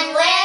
And we're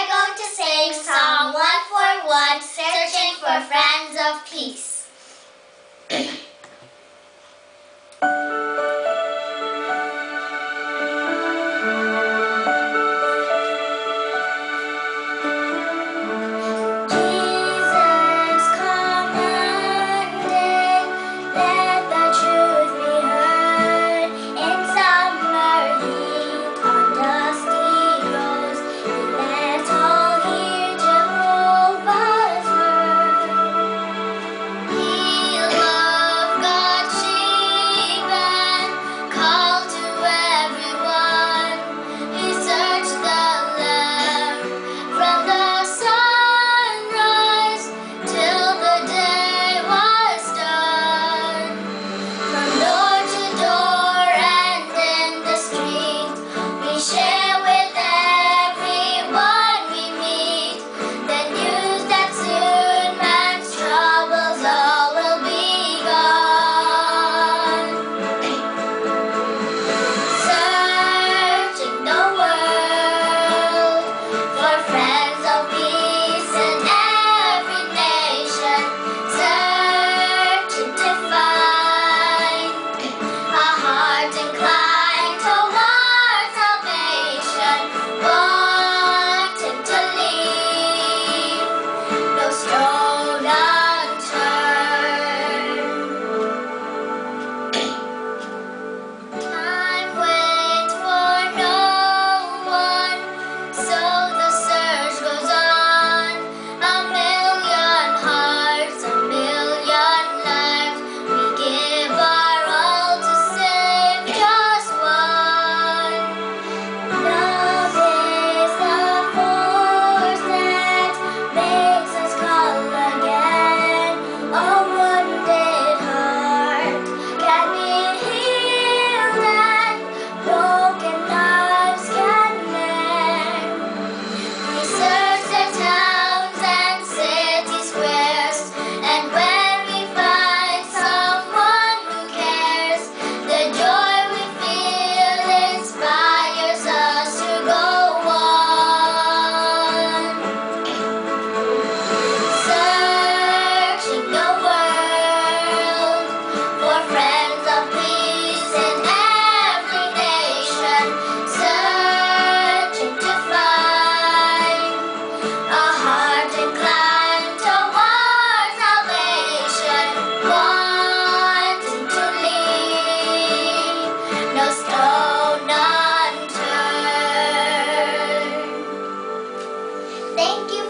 Thank you.